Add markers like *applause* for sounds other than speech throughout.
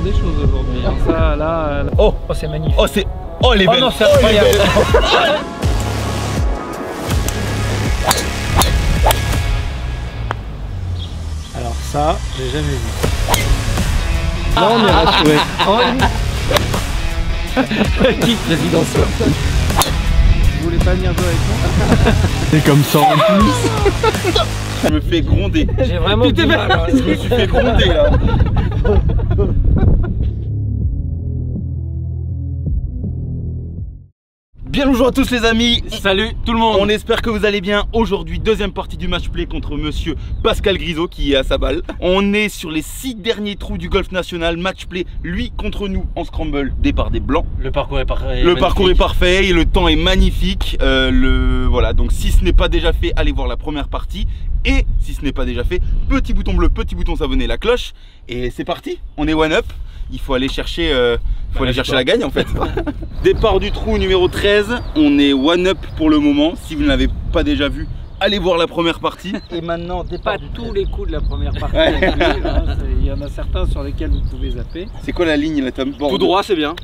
j'apprends des choses aujourd'hui. hein. Ça, là, là- Oh Oh, c'est magnifique. Oh c'est... Oh les Oh belles non, c'est Oh, incroyable. *laughs* Alors ça, j'ai jamais vu. Là, on est rassuré. Petite présidentielle. Vous voulez pas venir jouer avec moi *laughs* C'est comme ça en plus Je me fais gronder J'ai vraiment du mal. hein. Je me suis fait gronder là *laughs* Bien le bonjour à tous les amis Salut tout le monde. On espère que vous allez bien. Aujourd'hui, deuxième partie du match play contre monsieur Pascal Grisot qui est à sa balle. On est sur les six derniers trous du golf national. Match play, lui contre nous en scramble. Départ des blancs. Le parcours est parfait. Le parcours est parfait et le temps est magnifique. Euh, le voilà, donc si ce n'est pas déjà fait, allez voir la première partie. Et si ce n'est pas déjà fait, petit bouton bleu, petit bouton s'abonner, la cloche. Et c'est parti. On est one up. Il faut aller chercher, euh, faut Bah, aller chercher la gagne en fait. *laughs* Départ du trou numéro 13. On est one up pour le moment. Si vous ne l'avez pas déjà vu, allez voir la première partie. *laughs* Et maintenant, départ Pas tous les coups de la première *laughs* partie. Ouais. non plus, hein. Il y en a certains sur lesquels vous pouvez zapper. C'est quoi la ligne là, Tom Tout droit, c'est bien.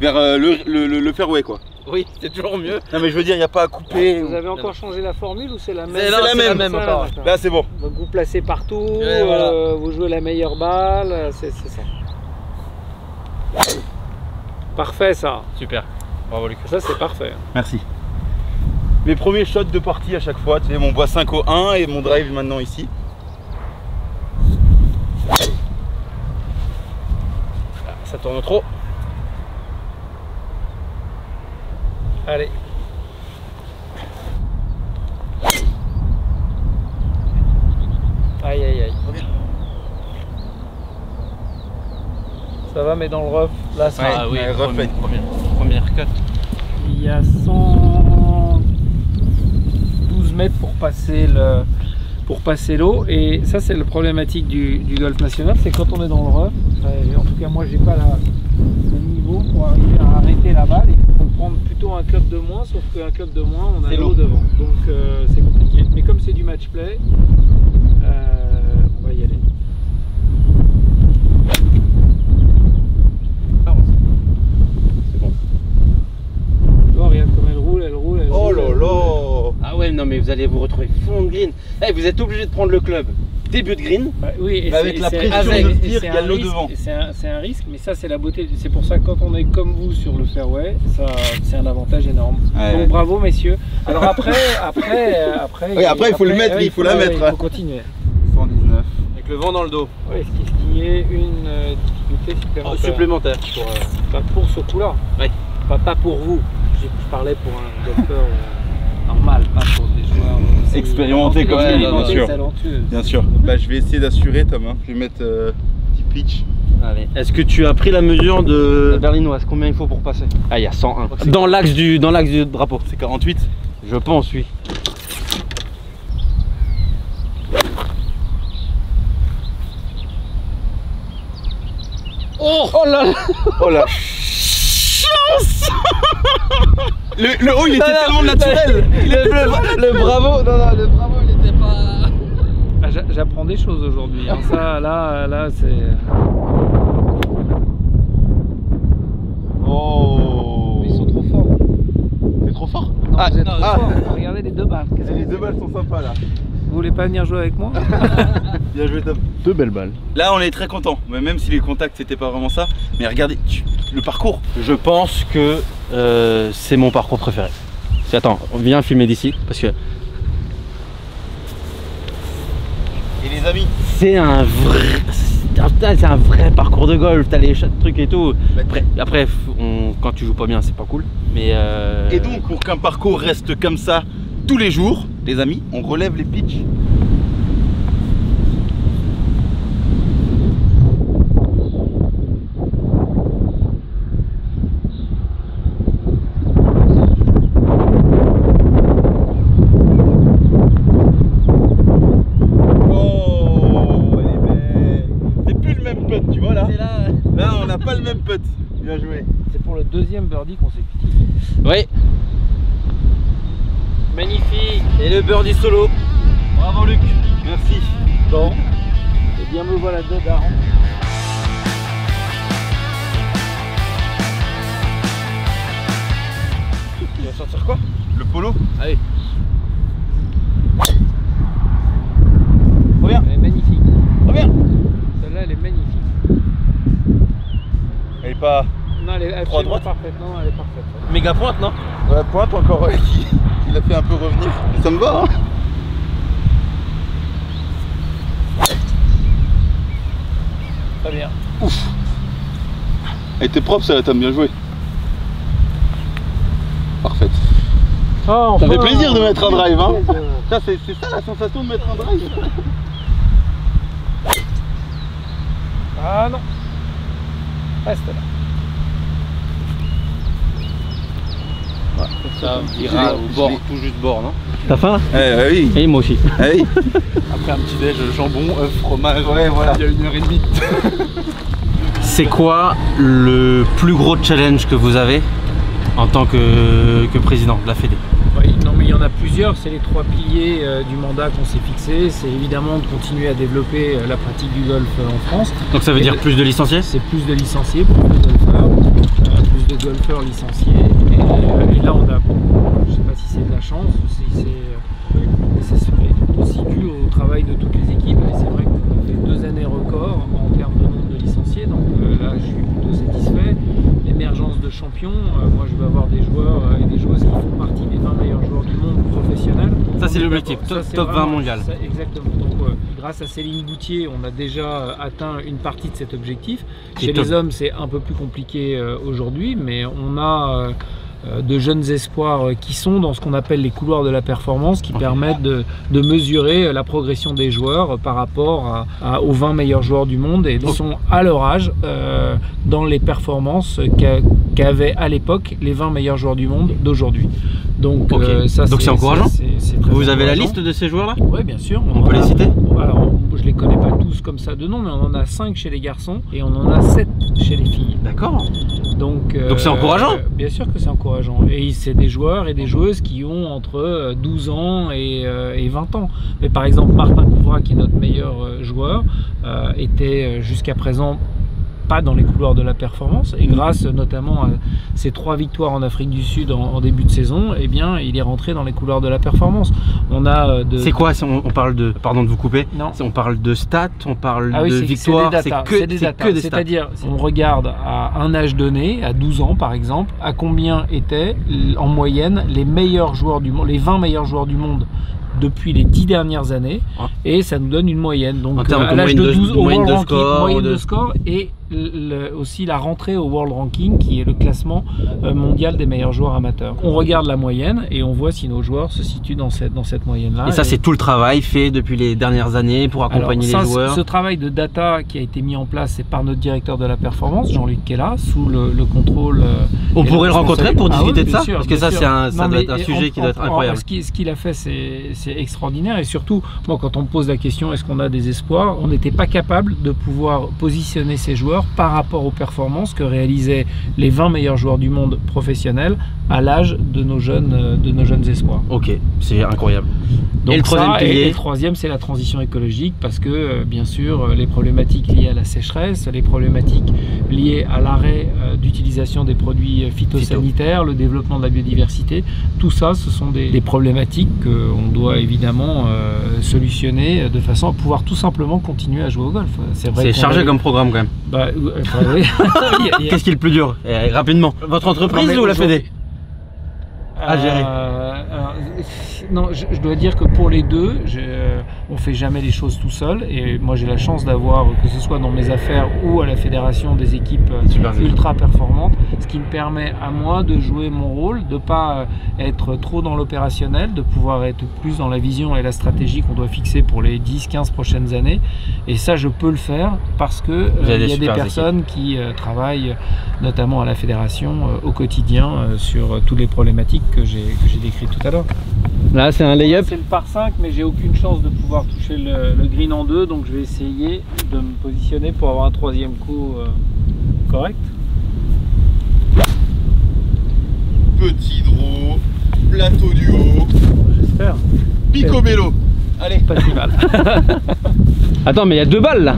Vers euh, le, le, le- le fairway quoi. *laughs* Oui, c'est toujours mieux. Non mais je veux dire, il n'y a pas à couper. Vous avez encore changé la formule ou c'est la même C'est la même. même Ça. Là c'est bon. Donc vous placez partout, voilà. euh, vous jouez la meilleure balle, c'est c'est ça. Parfait ça, Super. Bravo Lucas. ça c'est parfait. Merci. Mes premiers shots de partie à chaque fois, tu sais, mon bois 5 au 1 et mon drive maintenant ici. Ça tourne trop. Allez. Aïe aïe aïe. Ça va mais dans le rough, là ça Ah oui, rough première, première, première cut. Il y a 112 mètres pour passer le pour passer l'eau et ça c'est le problématique du, du golf national c'est quand on est dans le rough euh, en tout cas moi j'ai pas la- le niveau pour arriver à arrêter la balle prendre plutôt un club de moins sauf qu'un club de moins on a l'eau devant. Donc euh, c'est compliqué. Mais comme c'est du match play euh, on va y aller. C'est bon. Tu vois, regarde comme elle roule elle roule elle Oh roule, là roule. là. Ah ouais, non mais vous allez vous retrouver fond de green. Eh, vous êtes obligé de prendre le club début de green. Bah oui, et Mais c'est- avec la pression avec- de et tir, c'est il y a un l'eau risque, devant. C'est un, c'est un risque, mais ça c'est la beauté. C'est pour ça que quand on est comme vous sur le fairway, ça c'est un avantage énorme. Ouais. Donc bravo messieurs. Alors après, après, euh, après, Oui, après, il faut le mettre, il faut la mettre, Il faut continuer. 119. Avec le vent dans le dos. Ouais, ce qui, est une euh, difficulté supplémentaire. supplémentaire. Pour, euh, pas pour ce coup-là. Ouais. Pas, pas pour vous. Je, parlais pour un golfeur normal, pas pour des joueurs Expérimentés comme nous, bien sûr. Bien sûr. Bah je vais essayer d'assurer Tom. hein. Je vais mettre euh, petit pitch. Est-ce que tu as pris la mesure de la berlinoise Combien il faut pour passer? Ah, il y a 101. c'est- Dans l'axe du, dans l'axe du drapeau. C'est 48. Je pense, oui. Oh, oh là là Oh la *laughs* chance le, le haut il était Non, non, tellement non, naturel le, le- le bravo, non, non, le bravo, il était pas. Ah, j'a- J'apprends des choses aujourd'hui. hein. Ça, là, là, c'est. Oh Ils sont trop forts. C'est trop fort Non, Ah, trop ah. forts. Regardez les deux balles. Les deux balles sont sympas là. Vous voulez pas venir jouer avec moi *laughs* Bien joué Tom. Deux belles balles. Là on est très content, même si les contacts c'était pas vraiment ça. Mais regardez, tu- le parcours. Je pense que euh, c'est mon parcours préféré. Attends, viens filmer d'ici parce que Et les amis, c'est un vrai, c'est un- vrai parcours de golf. T'as les chats de trucs et tout. Après, après on- quand tu joues pas bien, c'est pas cool. Mais euh, et donc pour qu'un parcours reste comme ça tous les jours, les amis, on relève les pitchs. Oh, elle est belle. C'est plus le même putt, tu vois là. Là, on n'a pas le même putt. Bien joué. C'est pour le deuxième birdie consécutif. Oui. Magnifique. Solo. Était propre, ça, t'as bien joué. Parfaite. Oh, Ça fait plaisir de mettre un drive, hein Ça, c'est ça la sensation de mettre un drive Ah non. Reste là. Ça ira au bord, tout juste bord, non T'as faim? Là Eh oui Et moi aussi. Eh oui Après un petit déj, jambon, œuf, fromage. Ouais, voilà. Il y a une heure et demie. *laughs* C'est quoi le plus gros challenge que vous avez en tant que, que président de la Fédé? Oui, non mais il y en a plusieurs, c'est les trois piliers euh, du mandat qu'on s'est fixé. C'est évidemment de continuer à développer euh, la pratique du golf euh, en France. Donc ça veut Et dire plus de licenciés? C'est plus de licenciés, plus de golfeurs, plus de golfeurs licenciés. Et, et là on a, je sais pas si c'est de la chance, ou si c'est, mais aussi dû au travail de toutes les équipes. Et c'est vrai qu'on a fait deux années records en termes de nombre de licenciés, donc euh, là je suis plutôt satisfait. L'émergence de champions, euh, moi je veux avoir des joueurs euh, et des joueuses qui font partie des 20 meilleurs joueurs du monde professionnels. Ça, c'est l'objectif, top- top 20 vraiment- mondial. ça, exactement. Donc euh, grâce à Céline Boutier, on a déjà atteint une partie de cet objectif. Chez top. les hommes, c'est un peu plus compliqué aujourd'hui, mais on a de jeunes espoirs euh, qui sont dans ce qu'on appelle les couloirs de la performance, qui permettent de, de mesurer euh, la progression des joueurs euh, par rapport à- à- aux 20 meilleurs joueurs du monde et qui Ok. sont à leur âge euh, dans les performances qu'a- qu'avaient à l'époque les 20 meilleurs joueurs du monde d'aujourd'hui. Donc, euh, ça, c'est encourageant très Vous avez la liste de ces joueurs là Oui, bien sûr. On peut les citer? Alors, je les connais pas tous comme ça de nom, mais on en a 5 chez les garçons et on en a 7 chez les filles. D'accord. Donc, Donc c'est encourageant euh, Bien sûr que c'est encourageant. Et c'est des joueurs et des joueuses qui ont entre euh, 12 ans et, euh, et 20 ans. Mais par exemple, Martin Couvra, qui est notre meilleur euh, joueur, euh, était euh, jusqu'à présent pas dans les couloirs de la performance et grâce notamment à ses trois victoires en Afrique du Sud en, en début de saison, eh bien il est rentré dans les couloirs de la performance. On a euh, de C'est quoi on, on parle de. Pardon de vous couper. non. On parle de stats, on parle Ah oui, de c'est- victoires, c'est que, c'est des stats. C'est-à-dire, on regarde à un âge donné, à 12 ans par exemple, à combien étaient en moyenne les meilleurs joueurs du monde, les 20 meilleurs joueurs du monde depuis les 10 dernières années, Ah. et ça nous donne une moyenne. Donc euh, à l'âge de de- 12 au moyenne de score, moyenne de score et le- aussi la rentrée au World Ranking qui est le classement euh, mondial des meilleurs joueurs amateurs. On regarde la moyenne et on voit si nos joueurs se situent dans cette, dans cette moyenne-là. Et ça, c'est tout le travail fait depuis les dernières années pour accompagner Alors, ça, les joueurs. Ce travail de data qui a été mis en place, c'est par notre directeur de la performance, Jean-Luc Kella, sous le, le contrôle. euh, On pourrait le rencontrer pour Ah discuter oui, de ça sûr, Parce que ça, c'est un- ça Non, doit être un et sujet qui doit être incroyable. Ce qui- ce qu'il a fait, c'est c'est extraordinaire. Et surtout, moi, quand on me pose la question, est-ce qu'on a des espoirs? On n'était pas capable de pouvoir positionner ces joueurs par rapport aux performances que réalisaient les 20 meilleurs joueurs du monde professionnels à l'âge de nos jeunes, euh, de nos jeunes espoirs. Ok, c'est incroyable. Donc et le troisième ça, et- pilier et le troisième, c'est la transition écologique parce que, euh, bien sûr, euh, les problématiques liées à la sécheresse, les problématiques liées à l'arrêt d'utilisation des produits phytosanitaires, le développement de la biodiversité, tout ça, ce sont des, des problématiques qu'on doit évidemment euh, solutionner de façon à pouvoir tout simplement continuer à jouer au golf. C'est chargé comme programme quand même. Bah, euh, *laughs* Qu'est-ce qui est le plus dur? Eh, Rapidement. Votre entreprise ou la Fédé? À gérer Euh, Non, je, je dois dire que pour les deux, euh, on fait jamais les choses tout seul. Et moi, j'ai la chance d'avoir, que ce soit dans mes affaires ou à la fédération, des équipes euh, Super ultra performantes, ce qui me permet à moi de jouer mon rôle, de pas euh, être trop dans l'opérationnel, de pouvoir être plus dans la vision et la stratégie qu'on doit fixer pour les 10-15 prochaines années. Et ça, je peux le faire parce que euh, des il y a des personnes qui euh, travaillent notamment à la fédération euh, au quotidien sur toutes les problématiques que j'ai décrites tout à l'heure. Là, c'est un layup. C'est le par 5, mais j'ai aucune chance de pouvoir toucher le, le green en deux, donc je vais essayer de me positionner pour avoir un troisième coup euh, correct. Petit draw, plateau du haut, J'espère. picobello. Allez. Pas si mal. *laughs* Attends, mais il y a deux balles là.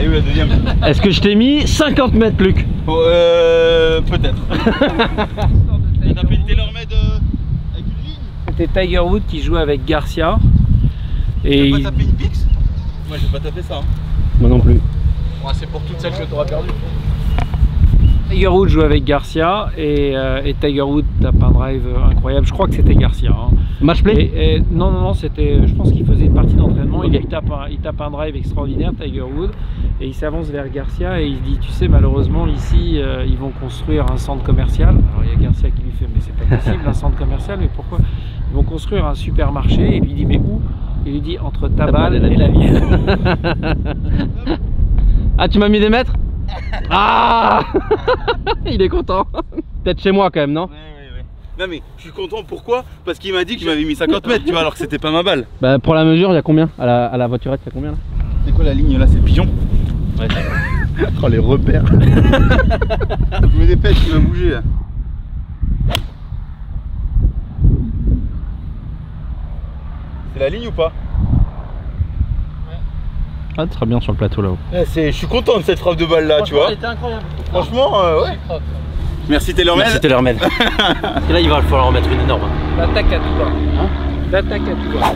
Et où la deuxième Est-ce que je t'ai mis 50 mètres, Luc? Bon, euh, Peut-être. *laughs* T'as tapé une TaylorMade euh, c'était Tiger Woods qui jouait avec Garcia. Et il- pas tapé une pix? Moi j'ai pas tapé ça. hein. Moi non plus. c'est pour toutes celles que t'auras perdu. Tiger Woods joue avec Garcia et, euh, et Tiger Woods tape un drive incroyable. Je crois que c'était Garcia. hein. Match play Et- et- non, non, non, c'était. Je pense qu'il faisait une partie d'entraînement. Il, il tape un, il tape un drive extraordinaire, Tiger Woods, et il s'avance vers Garcia et il se dit Tu sais, malheureusement, ici, euh, ils vont construire un centre commercial. Alors il y a Garcia qui lui fait Mais c'est pas possible, un centre commercial, mais pourquoi? Ils vont construire un supermarché. Et lui dit Mais où? Il lui dit Entre ta balle et la mienne. *laughs* ah, tu m'as mis des mètres? Ah *laughs* Il est content. Peut-être chez moi quand même, non? Non mais je suis content pourquoi? Parce qu'il m'a dit qu'il m'avait mis 50 mètres, tu vois, alors que c'était pas ma balle. Bah pour la mesure, il y a combien? À la, à la voiturette, il y a combien là? C'est quoi la ligne là? C'est pigeon Ouais. *laughs* Oh les repères *laughs* Je me dépêche, il va bouger là. C'est la ligne ou pas? Ah, très bien sur le plateau là-haut. Eh, c'est- Je suis content de cette frappe de balle là, tu vois. était incroyable. Franchement, euh, ouais. Merci Taylorman. Merci Taylorman. *laughs* Parce que là, il va falloir en mettre une énorme. L'attaque à toi. Hein L'attaque à toi.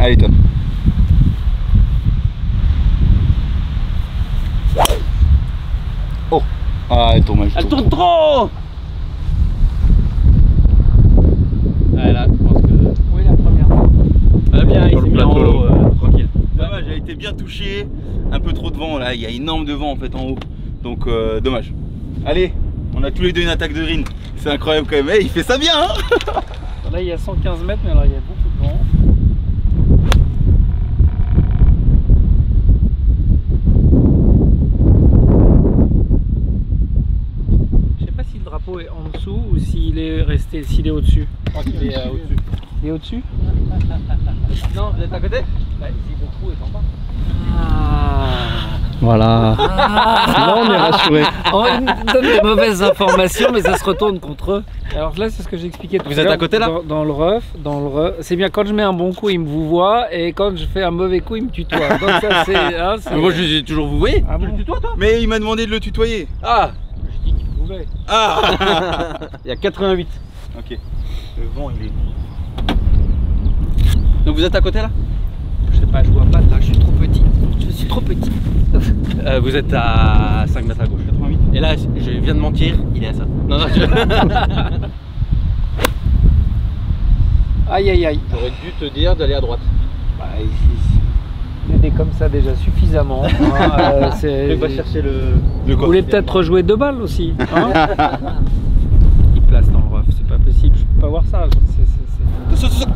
Allez top. Oh Ah elle tourne mal. Elle tourne trop Ouais, là, je pense que. Oui, la première. Elle a bien, il Sur s'est le mis en plateau, haut, euh, tranquille. Dommage, j'ai été bien touché. Un peu trop de vent là, il y a énorme de vent en fait en haut. Donc euh, dommage. Allez, on a tous les deux une attaque de green. C'est incroyable quand même. Eh, il fait ça bien hein *laughs* Là, il y a 115 mètres, mais alors il y a beaucoup de vent. Je sais pas si le drapeau est en dessous ou s'il est resté, s'il est au-dessus. Je crois qu'il est euh, au-dessus. Il est au-dessus *laughs* Non, vous êtes à côté? Bah, Le trou est en bas. Voilà. Là, on est rassuré. On donne des mauvaises informations, mais ça se retourne contre eux. Alors là, c'est ce que j'expliquais tout Vous à êtes l'heure. à côté, là dans, dans le rough, dans le rough. C'est bien quand je mets un bon coup, il me vous voit, et quand je fais un mauvais coup, il me tutoie. Donc ça, c'est. hein, c'est- Moi, je les ai toujours vous voyez Ah bon toi, toi Mais il m'a demandé de le tutoyer. Ah J'ai dit qu'il pouvait. Ah *laughs* Il y a 88. Ok. Le vent il est. Donc vous êtes à côté là? Je vois pas là, je suis trop petit. Je suis trop petit. Euh, Vous êtes à 5 mètres à gauche. 88. Et là, je viens de mentir, il est à ça. Non, non, je... *laughs* Aïe aïe aïe. J'aurais dû te dire d'aller à droite. Bah, il est comme ça déjà suffisamment. hein, *laughs* euh, chercher le. Le Vous voulez peut-être rejouer deux balles aussi hein *laughs* Il place dans le rough, c'est pas possible, je peux pas voir ça. c'est- c'est- c'est- Saute, saute, saute.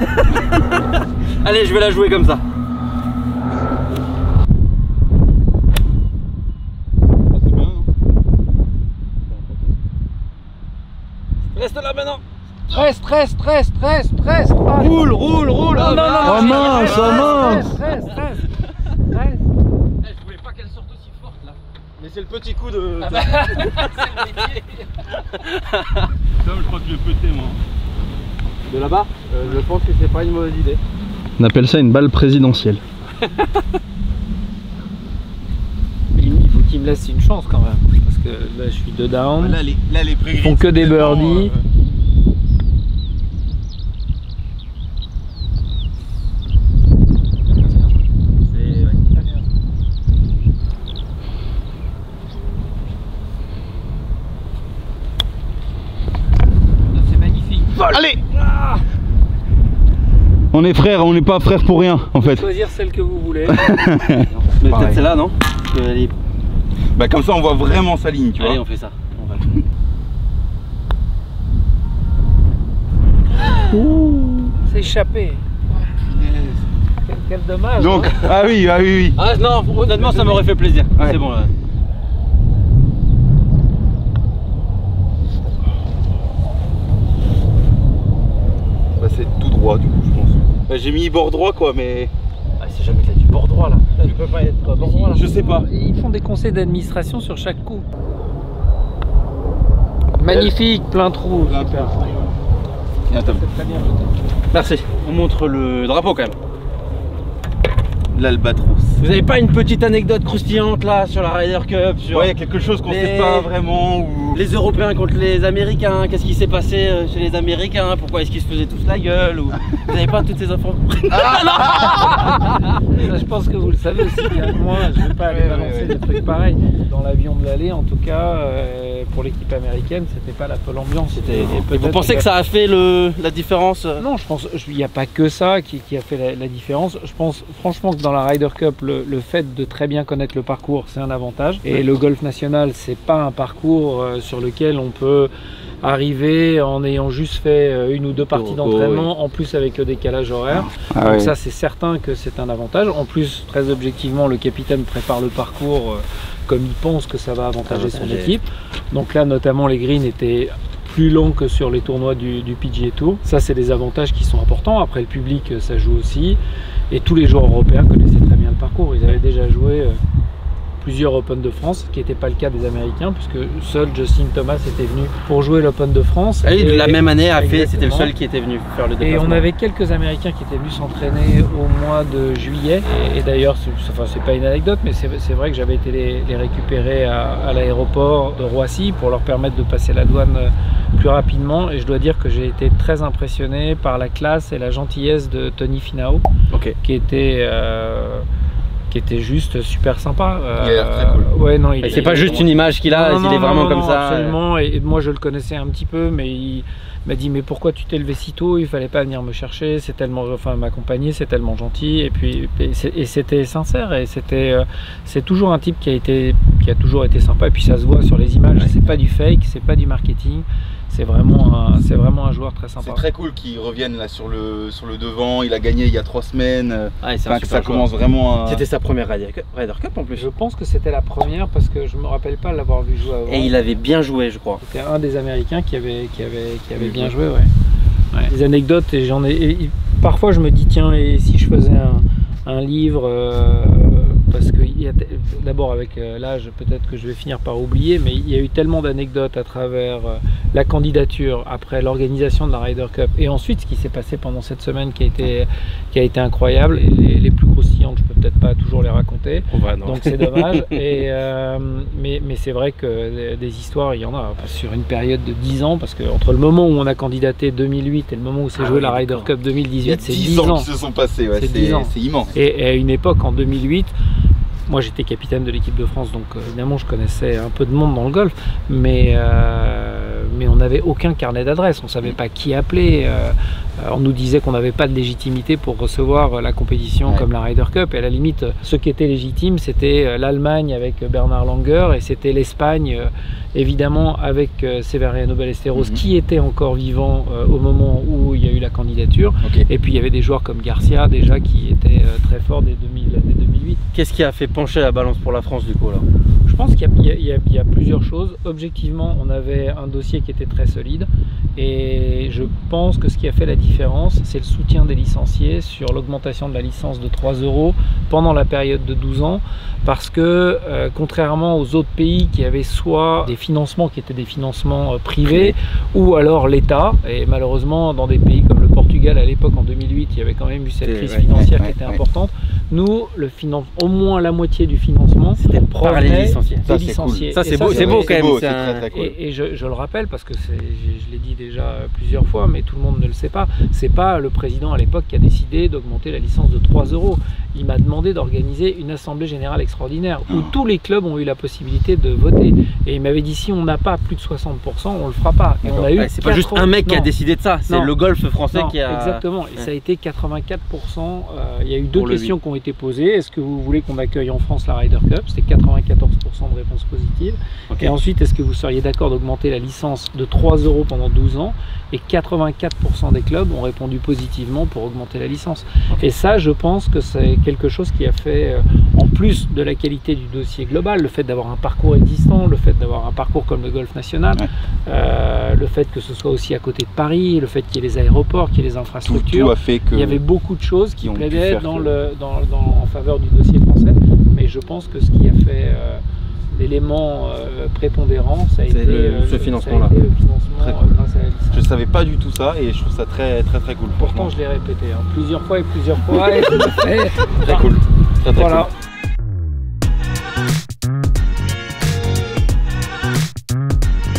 *laughs* Allez, je vais la jouer comme ça. Ah, c'est bien. hein. Reste là maintenant. Reste, reste, reste, reste, reste. Ah, Roule, roule, roule. Non, non, non, Oh mince, reste, oh mince. Reste, reste, reste. Reste. Je voulais pas qu'elle sorte aussi forte là. Mais c'est le petit coup de. *laughs* Tom, *laughs* je crois que je vais péter moi. De là-bas Euh, Je pense que c'est pas une mauvaise idée. On appelle ça une balle présidentielle. Il faut qu'il me laisse une chance quand même. Parce que là, je suis deux down. Là les, là, les Ils font que des birdies. C'est. Ouais. C'est magnifique. Allez On est frères, on n'est pas frères pour rien en fait. Choisir celle que vous voulez. *laughs* Mais peut-être celle-là, non est- Bah comme ça on voit vraiment sa ligne, tu Allez, vois. on fait ça. On va. C'est échappé. Quel, quel dommage. Donc, hein. ah oui, ah oui, oui. Ah non, honnêtement, ça m'aurait fait plaisir. Ouais. C'est bon là. Bah, c'est tout droit du coup. Bah, J'ai mis bord droit quoi, mais. Ah, c'est jamais que t'as du bord droit là. *laughs* Tu peux pas être bord droit là. Je sais pas. Ils font des conseils d'administration sur chaque coup. Magnifique, plein trou. Plein Super. Bien. Merci. On montre le drapeau quand même. l'Albatros. Vous avez pas une petite anecdote croustillante là sur la Ryder Cup sur Ouais, quelque chose qu'on Les- sait pas vraiment ou. les Européens contre les Américains Qu'est-ce qui s'est passé euh, chez les Américains? Pourquoi est-ce qu'ils se faisaient tous la gueule ou... Vous avez pas toutes ces infos? *laughs* Ça, je pense que vous le savez aussi moi. Je ne vais pas aller Ouais, balancer ouais. des trucs pareils. Dans l'avion de l'aller, en tout cas, euh, pour l'équipe américaine, c'était pas la folle ambiance. C'était- Et Vous pensez que ça a fait le... la différence euh? Non, je pense il n'y a pas que ça qui, qui a fait la, la différence. Je pense franchement que dans la Ryder Cup, le, le fait de très bien connaître le parcours, c'est un avantage. Et le golf national, c'est pas un parcours euh, sur lequel on peut arriver en ayant juste fait euh, une ou deux parties d'entraînement, en plus avec le décalage horaire. Ah Donc ça, c'est certain que c'est un avantage. En plus, très objectivement, le capitaine prépare le parcours euh, comme il pense que ça va avantager son Avantager. équipe. Donc là, notamment, les greens étaient plus longs que sur les tournois du, du PGA Tour. Ça, c'est des avantages qui sont importants. Après, le public, ça joue aussi. Et tous les joueurs européens connaissaient très bien le parcours. Ils avaient déjà joué euh, plusieurs Open de France, ce qui n'était pas le cas des Américains, puisque seul Justin Thomas était venu pour jouer l'Open de France. Ah oui, Et- la même année a fait, c'était le seul qui était venu faire le et déplacement. on avait quelques Américains qui étaient venus s'entraîner au mois de juillet. Et, et d'ailleurs, c'est enfin, c'est pas une anecdote, mais c'est c'est vrai que j'avais été les, les récupérer à, à l'aéroport de Roissy pour leur permettre de passer la douane euh, plus rapidement. Et je dois dire que j'ai été très impressionné par la classe et la gentillesse de Tony Finao, qui était. euh, qui était juste super sympa. Il a l'air très cool. Ouais, non, c'est il- pas juste une image qu'il a, non, il est vraiment non, comme non, ça. euh. Absolument. Et, et moi, je le connaissais un petit peu, mais il m'a dit mais pourquoi tu t'es levé si tôt? Il fallait pas venir me chercher. C'est tellement, enfin, m'accompagner, c'est tellement gentil. Et puis, et c'est- et c'était sincère. Et c'était, euh, c'est toujours un type qui a été, qui a toujours été sympa. Et puis ça se voit sur les images. C'est pas du fake, c'est pas du marketing. C'est vraiment, un, c'est vraiment un joueur très C'est sympa. très cool qu'il revienne là sur le, sur le devant. Il a gagné il y a trois semaines. c'est Enfin, que super ça joueur. commence vraiment à. C'était sa première Ryder Cup, Ryder Cup en plus. Je pense que c'était la première parce que je me rappelle pas l'avoir vu jouer avant. Et il avait bien joué, je crois. C'était un des Américains qui avait, qui avait, qui avait Oui, bien joué, ouais. Ouais. Des anecdotes, et j'en ai. et parfois, je me dis, tiens, et si je faisais un, un livre, euh, parce que d'abord avec euh, l'âge, peut-être que je vais finir par oublier, mais il y a eu tellement d'anecdotes à travers euh, la candidature, après l'organisation de la Ryder Cup, et ensuite ce qui s'est passé pendant cette semaine qui a été, qui a été incroyable. Et les, les plus croustillantes, je peux peut-être pas toujours les raconter. Donc c'est dommage. *laughs* Et, euh, mais mais c'est vrai que des- histoires, il y en a sur une période de 10 ans, parce que entre le moment où on a candidaté 2008 et le moment où s'est Ah joué oui, la Ryder. Cup Il y a 2018, c'est 10 10 ans qui se sont passés. ouais, C'est C'est 10 ans. c'est immense. Et, et à une époque, en 2008, moi j'étais capitaine de l'équipe de France, donc euh, évidemment je connaissais un peu de monde dans le golf, mais, euh, mais on n'avait aucun carnet d'adresse, on ne savait pas qui appeler. euh, on nous disait qu'on n'avait pas de légitimité pour recevoir euh, la compétition Ouais. comme la Ryder Cup, et à la limite, euh, ce qui était légitime, c'était euh, l'Allemagne avec Bernard Langer, et c'était l'Espagne, euh, évidemment, avec euh, Severiano Ballesteros, Mhm. qui était encore vivant euh, au moment où il y a eu la candidature. Et puis il y avait des joueurs comme Garcia déjà qui étaient euh, très forts dès, 2000 dès 2008. Qu'est-ce qui a fait pencher la balance pour la France du coup là Je pense qu'il y, y a plusieurs choses. Objectivement, on avait un dossier qui était très solide. Et je pense que ce qui a fait la différence, c'est le soutien des licenciés sur l'augmentation de la licence de 3 euros pendant la période de 12 ans. Parce que, euh, contrairement aux autres pays qui avaient soit des financements qui étaient des financements euh, privés, ou alors l'État, et malheureusement, dans des pays comme le Portugal à l'époque, en 2008, il y avait quand même eu cette crise ouais, financière ouais, qui était ouais. importante. Nous, le finan- au moins la moitié du financement C'était par les licenciés. des Ça, c'est cool. licenciés. Ça, Et c'est beau, c'est vrai. beau quand même. beau, c'est c'est un- très, très cool. Et, et je, je le rappelle parce que je, je l'ai dit déjà plusieurs fois, mais tout le monde ne le sait pas. C'est pas le président à l'époque qui a décidé d'augmenter la licence de 3 euros. Il m'a demandé d'organiser une assemblée générale extraordinaire où tous les clubs ont eu la possibilité de voter. Et il m'avait dit si on n'a pas plus de 60%, on le fera pas. Et on a eu c'est pas juste 80 un mec qui a décidé de ça, c'est le golf français Non, qui a. Exactement, et Ouais. ça a été 84%. euh, il y a eu deux Pour questions qui ont été posées. Est-ce que vous voulez qu'on accueille en France la Ryder Cup? C'était 94% de réponses positives. Et ensuite, est-ce que vous seriez d'accord d'augmenter la licence de 3 euros pendant 12 ans? Et 84% des clubs ont répondu positivement pour augmenter la licence. Et ça, je pense que c'est quelque chose qui a fait, euh, en plus de la qualité du dossier global, le fait d'avoir un parcours existant, le fait d'avoir un parcours comme le Golf National, Ouais. euh, le fait que ce soit aussi à côté de Paris, le fait qu'il y ait les aéroports, qu'il y ait les infrastructures. tout a fait que. Il y avait beaucoup de choses qui, plaidaient faire dans que- le, dans, dans- en faveur du dossier français, mais je pense que ce qui a fait euh, l'élément euh, prépondérant, ça a C'est été le- euh, ce financement-là. financement. Je savais pas du tout ça et je trouve ça très très très cool. Pourtant, je l'ai répété hein, plusieurs fois et plusieurs fois, et *laughs* Très cool. Très, très Voilà.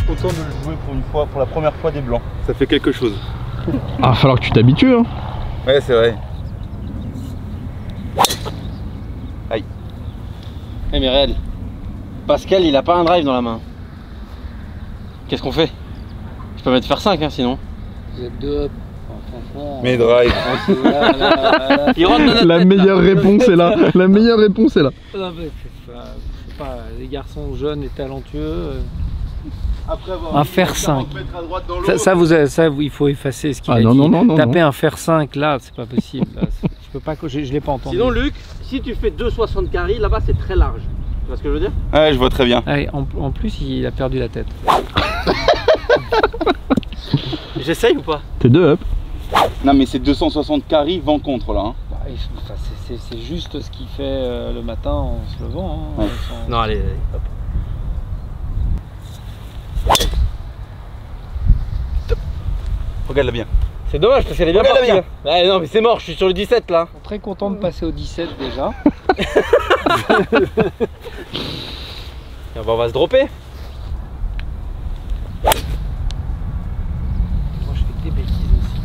Content de le jouer pour une fois, pour la première fois des blancs. Ça fait quelque chose. Ah, va falloir que tu t'habitues. Hein. Ouais, c'est vrai. Eh mais réel. Pascal il a pas un drive dans la main. Qu'est-ce qu'on fait? Je peux mettre faire 5 hein, sinon. Vous êtes deux. Enfin, franchement. Mais drive. Là, là, là, La tête, meilleure réponse est là. La meilleure réponse est là. Non, mais c'est pas, c'est pas les garçons jeunes et talentueux. euh, Un fer 40 5. mètres à droite dans l'eau. Ça, ça, vous, avez- ça, vous- il faut effacer ce qu'il Ah, a non, dit. non, non, non, Taper non. un fer 5 là, c'est pas possible. là. Je peux pas, je, je l'ai pas entendu. Sinon Luc, si tu fais 2,60 carrés, là-bas c'est très large. Tu vois ce que je veux dire? Ouais, je vois très bien. Allez, en, en plus, il a perdu la tête. *laughs* J'essaye ou pas? T'es deux up. Non, mais c'est 260 carry vent contre là. hein. Bah, c'est- juste ce qu'il fait euh, le matin en se levant. hein, Ouais. sans- Non allez, allez, hop. Regarde-la bien. C'est dommage parce qu'elle est bien Regarde-la partie. là. Ouais, non mais c'est mort, je suis sur le 17 là. Très content de passer au 17 déjà. Et on va- on va se dropper. Moi, je fais des bêtises aussi.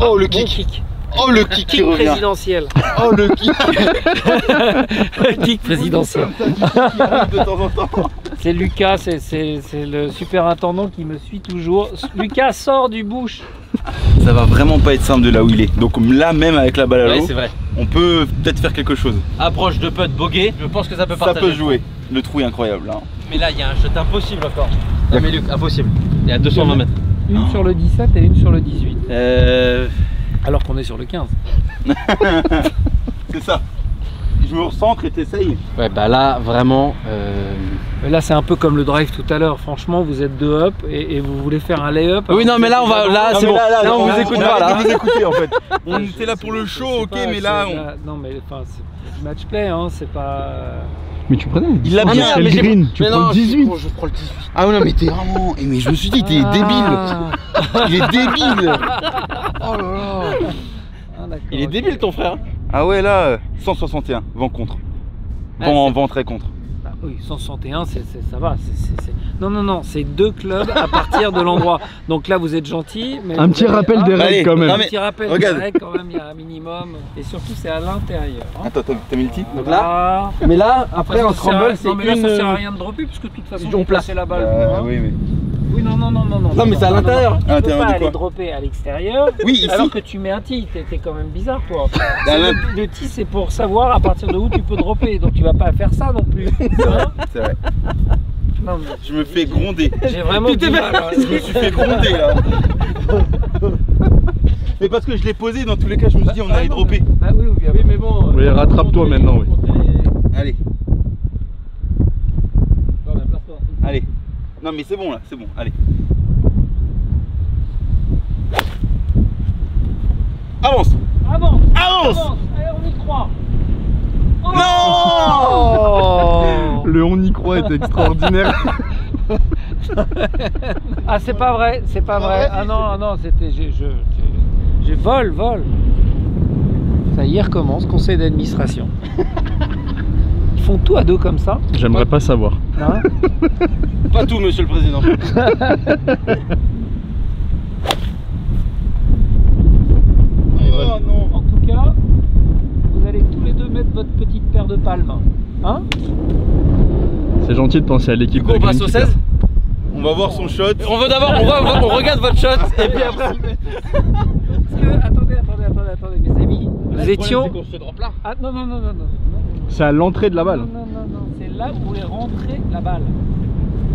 Oh, le Bon kick. kick. Oh, le kick présidentiel. Oh, le kick *laughs* kick présidentiel. de temps en temps. C'est Lucas, c'est- le superintendant qui me suit toujours. Lucas, sort du bouche. Ça va vraiment pas être simple de là où il est. Donc là, même avec la balle à l'eau, c'est vrai. on peut peut-être faire quelque chose. Approche de putt bogué, je pense que ça peut Ça partager. peut jouer. Le trou est incroyable. Hein. Mais là, il y a un shot impossible encore. Non mais Luc, impossible. Il y a 220 mètres. Une sur le 17 et une sur le 18. Euh... Alors qu'on est sur le 15. *laughs* C'est ça. Je me recentre et t'essayes. Ouais bah là, vraiment... Euh... Mais Là, c'est un peu comme le drive tout à l'heure. Franchement, vous êtes deux up et, et vous voulez faire un lay-up. Oui, non, mais là, on va- là, c'est bon. Là, on vous écoute pas, là. vous écouter en fait. On était là pour le show, ok, pas, mais là, on... Non, mais enfin, c'est du match play, hein, c'est pas. Mais tu prenais. Il l'a Ah, bien, mais green. Tu mais prends non, le je- 18. Je prends le 18. Ah ouais, non, mais t'es vraiment... Eh, Mais je me suis dit, t'es débile. Ah, Il est débile. *laughs* oh là là. Ah, Il est débile ton frère. Ah ouais, là, euh, 161, vent contre. Ah, Vent, vent très contre. Ah oui, 161, c'est, c'est- ça va. Non, non, non, c'est deux clubs à partir de l'endroit. *laughs* Donc là, vous êtes gentil. Mais Un vous petit avez- rappel Ah, des règles quand non, même. Un petit rappel regarde. des règles, quand même, il y a un minimum. Et surtout, c'est à l'intérieur. hein. Attends, t'as mis le titre Donc là, Ah. mais là, après en crumble, c'est non, mais là, une... ça sert à rien de dropper, parce que de toute façon, on place. la balle. Euh, hein. oui, mais... Oui, non, non, non, non, non. Non, mais c'est à l'intérieur. Tu peux l'intérieur pas aller dropper à l'extérieur. Oui, ici. Alors que tu mets un tee, t'es quand même bizarre toi. *laughs* Ah, là- le, le tee c'est pour savoir à partir de où tu peux dropper, donc tu vas pas faire ça non plus. C'est vrai, c'est vrai. Non, mais Je me fais gronder. J'ai vraiment Tu du mal. hein. Je me suis fait gronder là. Mais parce que je l'ai posé, dans tous les cas, je me suis dit, on Ah, allait dropper. Bah oui, oui, Oui, mais bon... Oui, rattrape-toi maintenant, oui. Allez, allez. Non, mais c'est bon là, c'est bon, allez. Avance Avance Avance Avance Allez, on y croit Non Oh *laughs* Le on y croit est extraordinaire. *laughs* Ah c'est pas vrai, c'est pas vrai. Ah non, ah non, c'était... j'ai- Je, je, je vole, vol. Ça y est, recommence, conseil d'administration. *laughs* Ils font tout à deux comme ça. J'aimerais pas savoir. hein. *laughs* Pas tout, monsieur le président. *laughs* Oh non En tout cas, vous allez tous les deux mettre votre petite paire de palmes. Hein C'est gentil de penser à l'équipe. Du coup, de on passe au Green 16 On va voir son shot. On veut d'abord, on, va- on regarde votre shot et puis après. Parce que, attendez, attendez, attendez, attendez, mes amis. Nous étions. Ah non, non, non, non, non. C'est à l'entrée de la balle. non, non, non. C'est là où est rentrée la balle.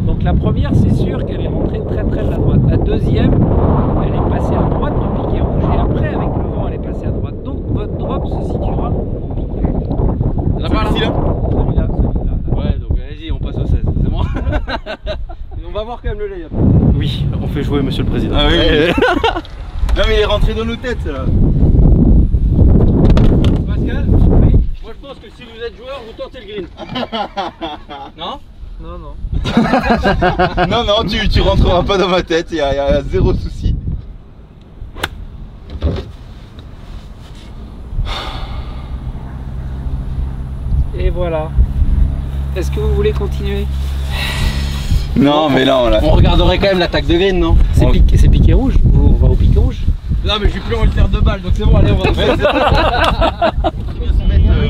Donc la première, c'est sûr qu'elle est rentrée très très à droite. La deuxième, elle est passée à droite du piquet rouge et après, avec le vent, elle est passée à droite. Donc votre drop se situera au piquet rouge. Là-bas, là Celui-là, celui-là. Ouais, donc vas-y, on passe au 16. C'est bon Et *laughs* On va voir quand même le layup. Oui, on fait jouer monsieur le président. Ah oui, oui. *laughs* Non mais il est rentré dans nos têtes là. Pascal Oui Moi je pense que si le green. *laughs* non Non, non. *laughs* Non non tu, tu rentreras pas dans ma tête, il y, a- y a zéro souci. Et voilà. Est-ce que vous voulez continuer? Non, mais là, on l'a. On regarderait quand même l'attaque de green, non? C'est On- piqué, c'est piqué rouge. On va au piqué rouge. Non, mais j'ai plus envie de faire deux balles, donc c'est bon, allez, on va *laughs*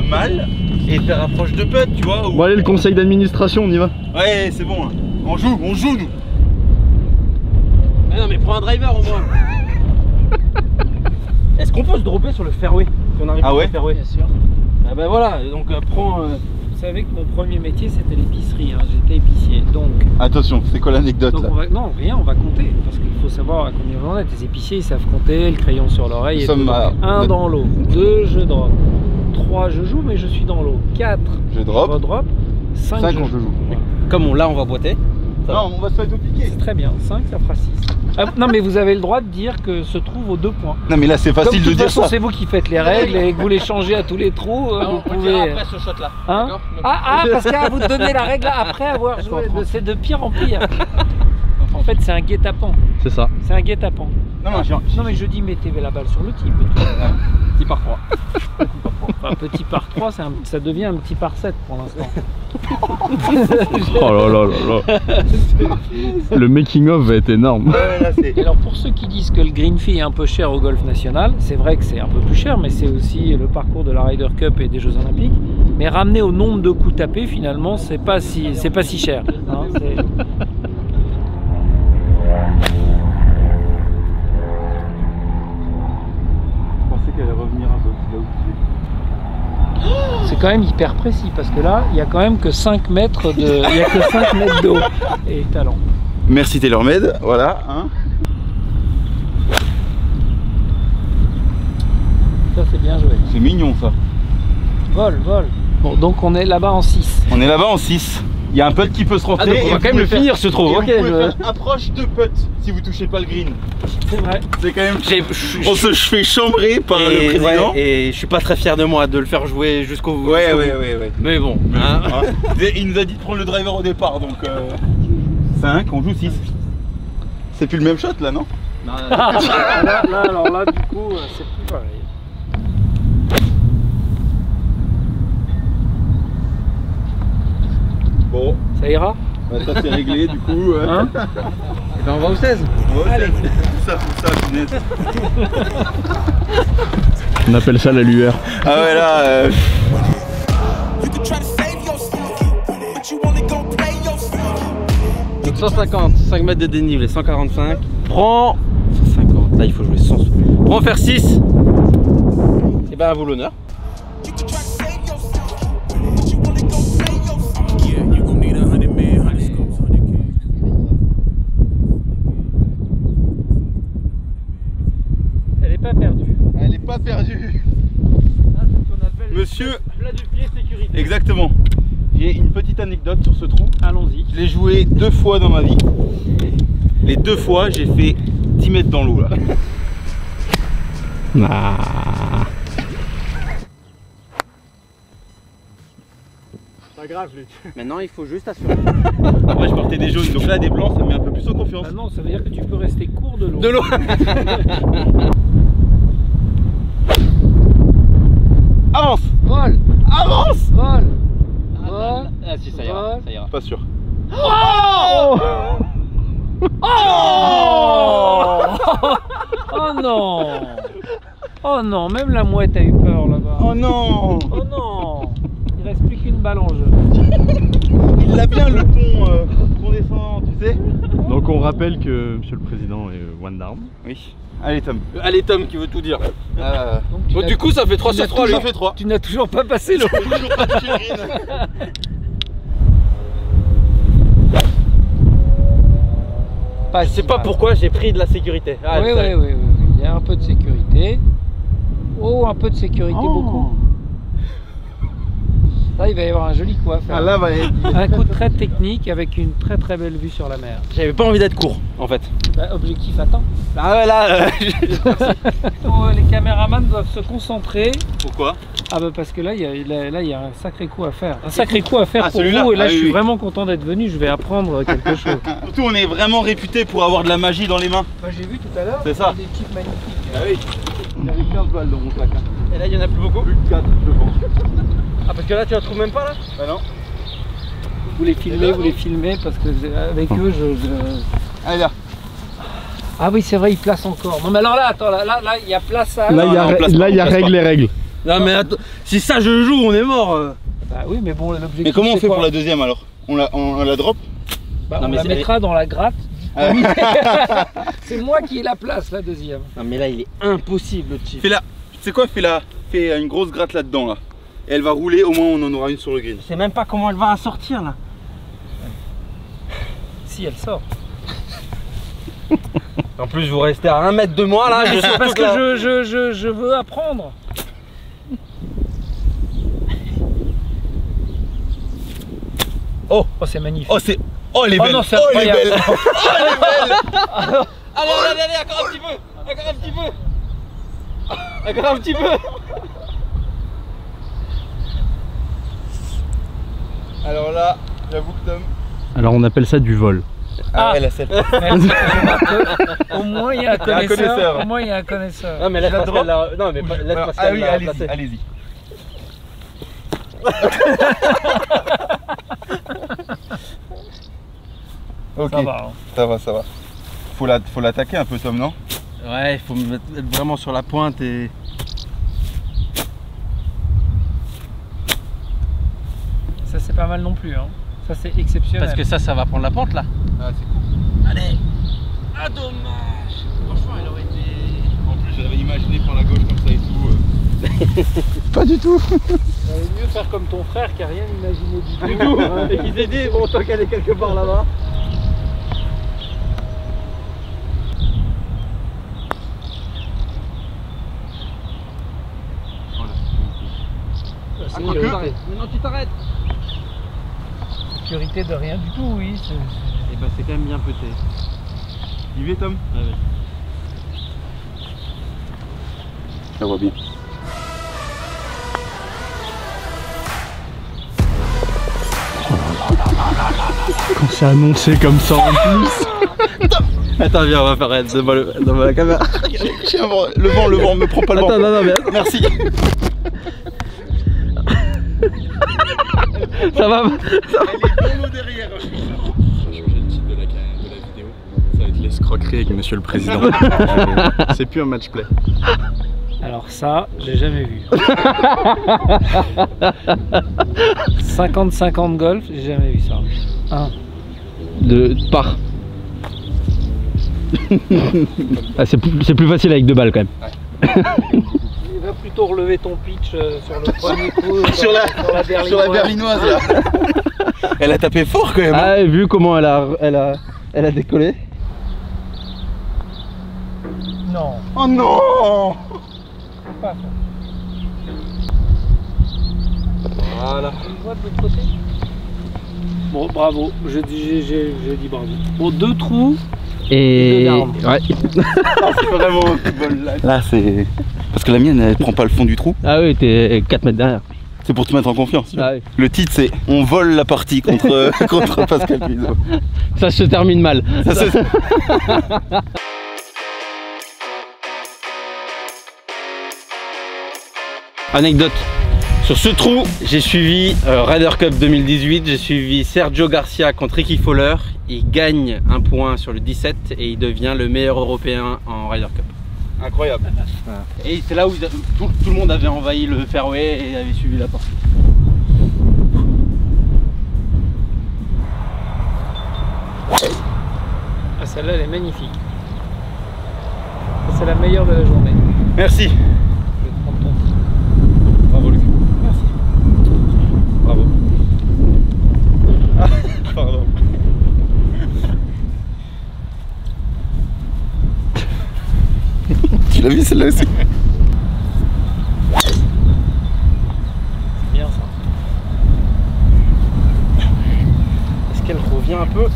mal et faire approche de putt, tu vois. Ou... Bon allez, le conseil d'administration, on y va. Ouais, c'est bon. Hein. On joue, on joue nous. Mais non, mais prends un driver au moins. *laughs* Est-ce qu'on peut se dropper sur le fairway? Si on arrive Ah ouais? fairway Bien sûr. Ah ben voilà, donc euh, prends. Euh, vous savez que mon premier métier c'était l'épicerie, hein. j'étais épicier donc. Attention, c'est quoi l'anecdote va... Non, rien, on va compter parce qu'il faut savoir à combien on est. Les épiciers ils savent compter, le crayon sur l'oreille et Un dans l'eau, deux jeux de 3, je joue, mais je suis dans l'eau. 4, je drop. Je drop. 5, 5 je, joue. Comme on, là, on va boiter. Non, on va se faire tout piquer. C'est très bien. 5, ça fera 6. Ah, non, mais vous avez le droit de dire que se trouve aux deux points. Non, mais là, c'est facile de, dire façon, ça. C'est vous qui faites les règles et que vous les changez à tous les trous. Euh, ah, vous on pouvez... après ce shot-là. Hein ah, ah, parce qu'à vous donner la règle après avoir joué. C'est de pire en pire. En fait, c'est un guet-apens. C'est ça. C'est un guet-apens. Non, non, j'ai- Non mais je dis mettez la balle sur le type. Petit par 3. Enfin petit par 3 ça devient un petit par 7 pour l'instant. *laughs* Oh là là là là. Le making of va être énorme. Et alors pour ceux qui disent que le green fee est un peu cher au golf national, c'est vrai que c'est un peu plus cher, mais c'est aussi le parcours de la Ryder Cup et des Jeux Olympiques. Mais ramené au nombre de coups tapés, finalement, c'est pas si c'est pas si cher. hein, c'est- Je pensais qu'elle allait revenir un peu là où tu es. c'est quand même hyper précis parce que là, il y a quand même que 5 mètres de, *laughs* il y a que 5 mètres d'eau et talent. Merci TaylorMade, voilà. Hein. Ça c'est bien joué. C'est mignon ça. Vol, vol. Bon, donc on est là-bas en 6. On est là-bas en 6. Il y a un putt qui peut se rentrer. Ah, donc on et va quand même le finir ce trou. et Ok, vous pouvez je- faire approche de putt si vous touchez pas le green. C'est vrai. C'est quand même. On se fait chambrer par et, le président. ouais, et je suis pas très fier de moi de le faire jouer jusqu'au bout. Ouais, jusqu'au ouais, ouais, ouais. Mais bon, hein. Hein. Il nous a dit de prendre le driver au départ, donc 5, on joue 6. C'est plus le même shot là, non? *laughs* Là, là, alors là, du coup, euh, c'est plus pareil. Bon, Ça ira bah, ça c'est réglé du coup. euh. Hein *laughs* Et ben on va au 16. Ouais, Allez. Ça, pour ça, punaise. *laughs* On appelle ça la lueur. Ah ouais, là. euh. Donc 150, 5 mètres de dénivelé, 145. Prends 150, là il faut jouer 100. Prends faire 6. Et ben à vous l'honneur. Pas perdue. Elle est pas perdue. Monsieur, plat du pied sécurité. exactement. J'ai une petite anecdote sur ce trou. Allons-y. Je l'ai joué deux fois dans ma vie. Les deux fois, j'ai fait 10 mètres dans l'eau là. *laughs* Ah. Pas grave, Luc. Maintenant il faut juste assurer. Après, je portais des jaunes, donc là, des blancs, ça me met un peu plus en confiance. Ah non, ça veut dire que tu peux rester court de l'eau. De l'eau. *laughs* Avance Vol, Avance vol, vol. Ah si ça ira, ça ira. Pas sûr. Oh Oh non Oh non, même la mouette a eu peur là-bas. Oh non Oh non Il reste plus qu'une balle en jeu. Il a bien le ton euh, tu sais *laughs* Donc on rappelle que Monsieur le Président est euh, one down. Oui. Allez, Tom. Allez Tom qui veut tout dire. Euh, Donc, n'as- du coup ça fait 3 tu sur n'as 3 ça lui. fait 3. tu n'as toujours pas passé l'eau. *laughs* Toujours pas le Je sais pas pourquoi j'ai pris de la sécurité. Ah, oui, oui, oui, oui, il y a un peu de sécurité. Oh, un peu de sécurité, beaucoup. Là, il va y avoir un joli coup à faire. Ah là, va Un coup très technique avec une très très belle vue sur la mer. J'avais pas envie d'être court en fait. Bah, objectif atteint. Ah ouais là. euh, *laughs* Oh, les caméramans doivent se concentrer. Pourquoi? Ah bah parce que là, il y a, là, là, il y a un sacré coup à faire. Un sacré coup à faire Ah, pour vous. Et là, Ah, je suis oui. vraiment content d'être venu. Je vais apprendre quelque chose. *laughs* Surtout, on est vraiment réputé pour avoir de la magie dans les mains. Moi, j'ai vu tout à l'heure. C'est ça. Des types magnifiques. Ah oui. Il y avait 15 balles dans mon placard. Et là, il y en a plus beaucoup Plus de 4, je pense. Ah, parce que là, tu la trouves même pas là Bah non. Vous les filmez, vous les filmez parce que avec eux je. je- Allez là. Ah oui c'est vrai ils placent encore. Non mais alors là attends là là là, il y a place à. Là, il y a, non, on place là, pas, il y a on place règle et règle. Non, mais attends, si ça je joue, on est mort. euh. Bah oui mais bon l'objectif. Mais comment on fait pour la deuxième alors on la, on, on la drop Bah, Non, On mais la mettra dans la gratte. Ah. *laughs* c'est moi qui ai la place la deuxième. Non, mais là, il est impossible le chip. Fais la. Tu sais quoi Fais la. Fais une grosse gratte là-dedans là. Et elle va rouler, au moins on en aura une sur le green. Je sais même pas comment elle va sortir là. Si elle sort. *laughs* En plus, vous restez à un mètre de moi là. je parce que je, je, je, je veux apprendre. Oh, oh c'est magnifique. Oh c'est. Oh est Oh belle non, c'est Oh elle est incroyable. belle *laughs* Allez, allez, allez, encore un petit peu. Encore un petit peu. Encore un petit peu. Alors là, j'avoue que Tom. Alors, on appelle ça du vol. Ah. ouais, la selle. Que *laughs* Au moins il y a un connaisseur. connaisseur. Au moins il y a un connaisseur. Non, mais laisse qu'elle l'a. Non, mais pas- laisse Alors, ah oui, l'a allez-y, allez-y. *laughs* ok, Ça va. hein. ça va, ça va. Faut la- faut l'attaquer un peu Tom, non? Ouais, il faut me mettre être vraiment sur la pointe et. C'est pas mal non plus. Hein. Ça c'est exceptionnel. Parce que ça, ça va prendre la pente là. Ah c'est cool. Allez Ah, dommage Franchement, il aurait été. En plus j'avais imaginé par la gauche comme ça et tout. euh. *laughs* Pas du tout. Valait mieux faire comme ton frère qui a rien imaginé du tout. Et qui s'est dit, bon, tant qu'elle est quelque part là-bas. C'est Ah, une quoique. sécurité. Maintenant, tu t'arrêtes sécurité de rien du tout, oui. c'est- Et bah, c'est quand même bien pété. Il va Tom? Ouais, ouais. Ça va bien. Quand c'est annoncé comme ça en plus. *laughs* Attends, viens, on va faire être devant, le- devant la caméra. *laughs* Le vent, le vent, me prends pas le Attends, vent. non, non, mais attends. Merci. Ça va derrière. changer le titre de la, de la vidéo. Ça va être l'escroquerie avec Monsieur le Président. *laughs* C'est plus un match play. Alors ça, j'ai jamais vu. *laughs* 50-50 golf, j'ai jamais vu ça. Un. De par. *laughs* ah, c'est plus, c'est plus facile avec deux balles quand même. Va plutôt relever ton pitch euh, sur le premier coup. *laughs* Sur la- sur la berlinoise. Sur la berlinoise là. Elle a tapé fort quand même. hein. Ah, et vu comment elle a, elle a, elle a décollé. Non, Oh non pas ça. Voilà. Tu vois de l'autre côté? Bon, bravo. Je dis, bravo. Bon, deux trous. Et. Deux larmes. Ouais. *laughs* C'est vraiment un football là. Là c'est. Parce que la mienne elle prend pas le fond du trou. Ah oui, t'es 4 mètres derrière. C'est pour te mettre en confiance. Ah oui. Le titre c'est On vole la partie contre, *laughs* *laughs* contre Pascal Puiseau. Ça se termine mal. Ça, Anecdote. Sur ce trou, j'ai suivi euh, Ryder Cup 2018, j'ai suivi Sergio Garcia contre Ricky Fowler. Il gagne un point sur le 17 et il devient le meilleur européen en Ryder Cup. Incroyable. Et c'est là où tout, tout le monde avait envahi le fairway et avait suivi la partie. Ah, celle-là, elle est magnifique. C'est la meilleure de la journée. Merci. Je vais te prendre ton titre. Bravo Luc. Merci. Bravo. Pardon. Tu l'as vu celle-là aussi C'est bien ça. Est-ce qu'elle revient un peu?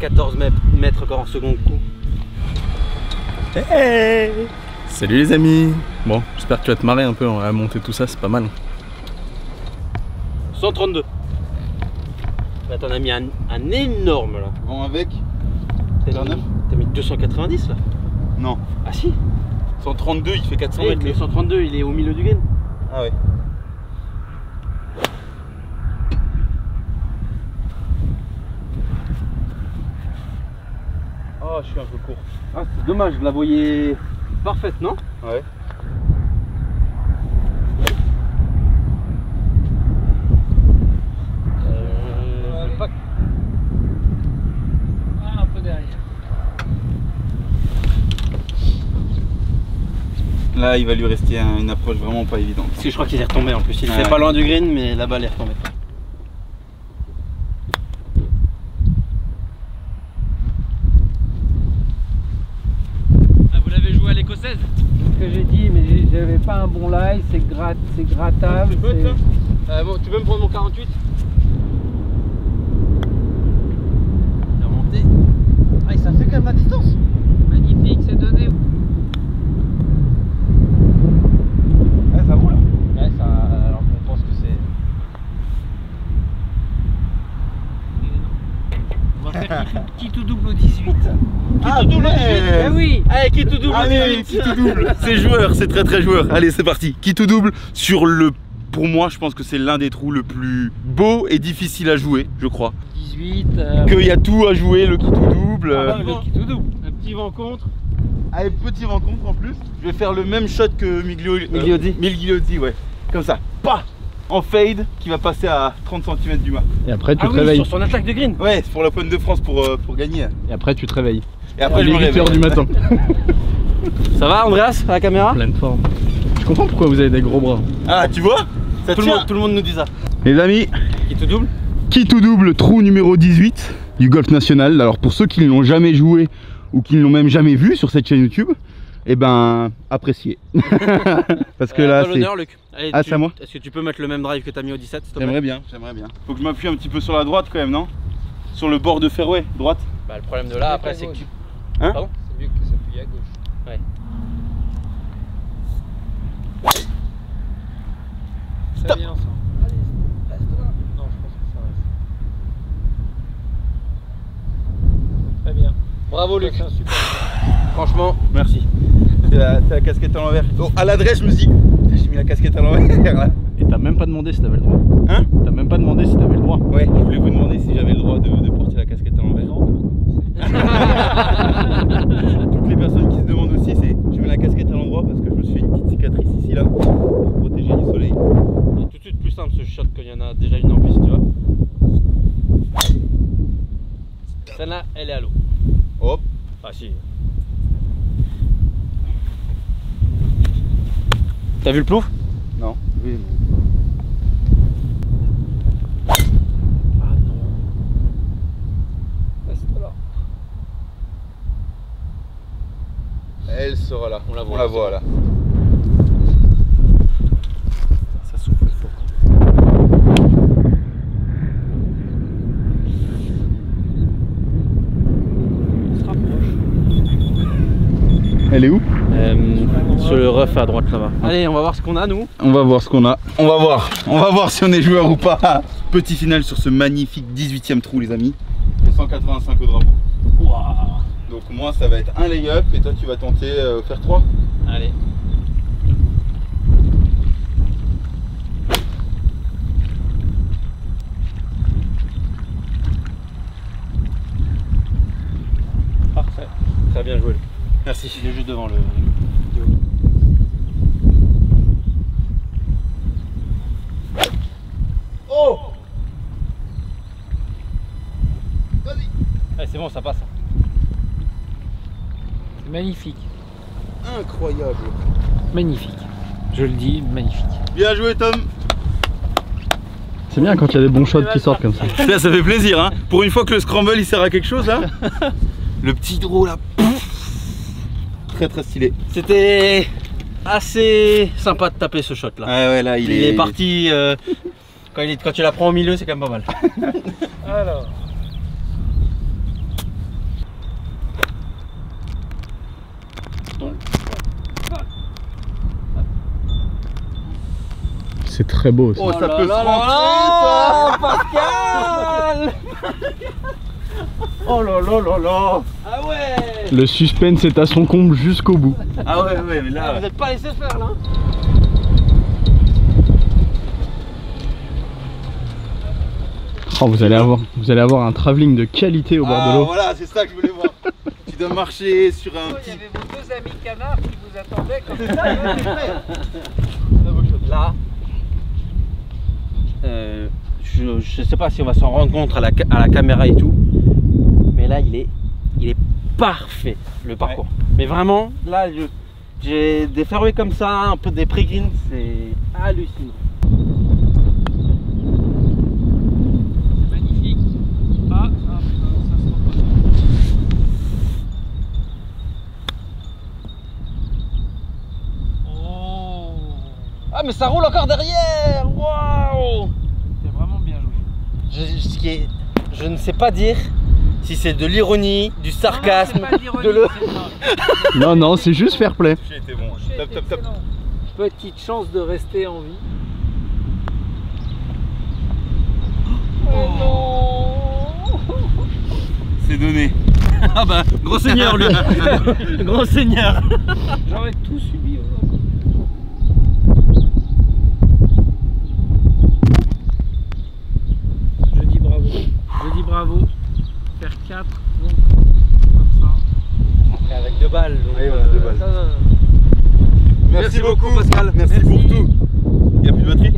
194 mètres, mètres encore en second coup. Salut les amis Bon, j'espère que tu vas te marrer un peu à monter tout ça, c'est pas mal. 132. Là, t'en as mis un, un énorme là. Vent avec T'as as mis, t'as mis 290 là Non. Ah si 132, il fait 400 Eh, mètres. Le lui. 132, il est au milieu du gain. Ah ouais. Oh, je suis un peu court. Ah, c'est dommage, je la voyais parfaite, non? Ouais. euh, pas- Ah, un peu derrière. Là, il va lui rester un- une approche vraiment pas évidente. Parce que je crois qu'il est retombé en plus. Il Ouais. était pas loin du green, mais la balle est retombée. Ah, vous l'avez joué à l'écossaise Ce que j'ai dit, mais j'ai- j'avais pas un bon c'est grat, c'est grattable. Tu peux, Euh, bon, Tu peux me prendre mon 48 Il a monté. Ah, ça fait quand même la distance Magnifique, c'est donné. Ouais, ça roule. Ouais, ça. Alors qu'on pense que c'est. On va faire qui, qui tout double au 18. Ah, double au 18, Eh oui Allez, qui tout double Allez, qui tout double C'est joueur, c'est très très joueur. Allez, c'est parti. Qui tout double sur le. Pour moi, je pense que c'est l'un des trous le plus beau et difficile à jouer, je crois. 18. euh, Qu'il y a tout à jouer, le qui tout double. ah, le qui tout double. Un petit vent contre. Allez, petit rencontre en plus. Je vais faire le même shot que Miglio... euh, Migliozzi. Migliozzi, ouais. Comme ça. Pas En fade, qui va passer à 30 cm du mât. Et après tu Ah te oui, réveilles. sur son attaque de green. Ouais, c'est pour la pointe de France pour, euh, pour gagner. Et après tu te réveilles. Et après, je me est 8 réveille. heures du matin. *laughs* Ça va, Andreas, à la caméra Pleine forme. Je comprends pourquoi vous avez des gros bras. Ah, tu vois Ça tout le, monde, tout le monde nous dit ça. Les amis, Qui tout double qui tout double, trou numéro 18 du Golf National. Alors pour ceux qui ne l'ont jamais joué ou qui ne l'ont même jamais vu sur cette chaîne YouTube, eh ben appréciez. *laughs* Parce que Euh, là c'est... l'honneur, Luc. Allez, Ah, tu- c'est à moi Est-ce que tu peux mettre le même drive que t'as mis au 17 s'il te plaît J'aimerais bien, j'aimerais bien. Faut que je m'appuie un petit peu sur la droite quand même, non? Sur le bord de fairway, droite. Bah, le problème de là, après, c'est que tu. Hein Pardon C'est mieux que s'appuyer à gauche. Ouais. Stop. bien ça. Non, je pense que ça reste. Très bien. Bravo, Ça, Luc. Un super. *sighs* Franchement, Merci. C'est la, casquette à l'envers. Oh, à l'adresse, je me dis, j'ai mis la casquette à l'envers là. Et t'as même pas demandé si t'avais le droit. Hein T'as même pas demandé si t'avais le droit. Ouais, je voulais vous demander si j'avais le droit de, de porter la casquette à l'envers. Toutes les personnes qui se demandent aussi, c'est je mets la casquette à l'endroit parce que je me suis fait une petite cicatrice ici là pour protéger du soleil. il est tout de suite plus simple ce shot qu'il y en a déjà une en piste, tu vois. Celle-là, elle est à l'eau. Hop. Ah si. T'as vu le plouf? Non. Oui, Ah non. Reste là. Elle sera là. On la voit, On la voit là. Ça souffle fort. On se rapproche. Elle est où Euh, sur le rough à droite là-bas. Allez, on va voir ce qu'on a nous. On va voir ce qu'on a. On va voir. On va voir si on est joueur ou pas. Petit final sur ce magnifique 18ème trou les amis. Et 185 au drapeau. Donc moi ça va être un lay-up et toi tu vas tenter euh, faire 3 Allez. Parfait. Très bien joué. Merci. Il est juste devant le. Oh Allez, c'est bon, ça passe. C'est magnifique. Incroyable. Magnifique. Je le dis, magnifique. Bien joué Tom. C'est bien quand il y a des bons shots qui sortent comme ça. Là ça fait plaisir hein. Pour une fois que le scramble il sert à quelque chose là. *laughs* le petit draw là. Très très stylé. C'était assez sympa de taper ce shot là. Ouais ouais là il, il, est... parti. euh, *laughs* Quand, il est- quand tu la prends au milieu, c'est quand même pas mal. *laughs* Alors. C'est très beau ça. Oh, ça peut se là rentrer, Pascal *laughs* Oh là là là là Ah ouais Le suspense est à son comble jusqu'au bout. Ah ouais, ouais, mais là. Vous êtes pas laissé faire là Oh, vous allez avoir, vous allez avoir un travelling de qualité au bord Ah, de l'eau. voilà, c'est ça que je voulais voir. *laughs* tu dois marcher sur un Il y avait vos deux amis canards qui vous attendaient comme ça. Là, euh, je, je sais pas si on va s'en rendre compte à la, à la caméra et tout, mais là il est, il est parfait le parcours. Mais vraiment, là j'ai des fairways comme ça, un peu des pré-greens, c'est hallucinant. Magnifique. Ah, ça, ça, ça se repose. Oh, Ah mais ça roule encore derrière Waouh c'est vraiment bien joué. je, ce qui est- je ne sais pas dire si c'est de l'ironie, du sarcasme, Non, c'est pas l'ironie, de le... *laughs* Non, non, c'est juste fair play. J'ai été bon. Touché Top, top, top. Petite chance de rester en vie. C'est donné. *laughs* Ah bah, gros seigneur lui *laughs* Gros seigneur J'aurais tout subi aujourd'hui. Je dis bravo. Je dis bravo. Faire 4 donc comme ça. Avec deux balles. donc, Oui, voilà, deux balles. non, non, non. Merci, beaucoup, Pascal. Merci, Merci. pour tout. Il a plus de batterie.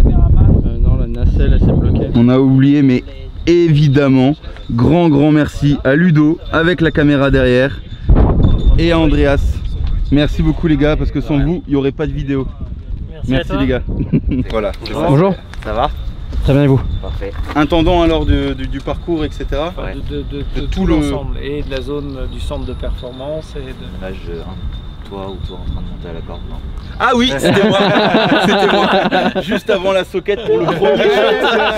Euh, non, la nacelle, elle s'est bloquée. On a oublié, mais évidemment, grand grand merci à Ludo avec la caméra derrière et à Andreas. Merci beaucoup les gars parce que sans vous, il n'y aurait pas de vidéo. Merci les gars. voilà. *laughs* Bonjour. Ça va? Très bien et vous Parfait. Intendant alors de- du, du parcours, etc. Enfin, de, de- de- De de tout tout le- l'ensemble et de la zone euh, du centre de performance et de... Là, je. hein, toi ou toi en train de monter à la corde, non Ah oui, c'était moi. *laughs* c'était moi. Juste avant la soquette pour le *laughs* premier shot.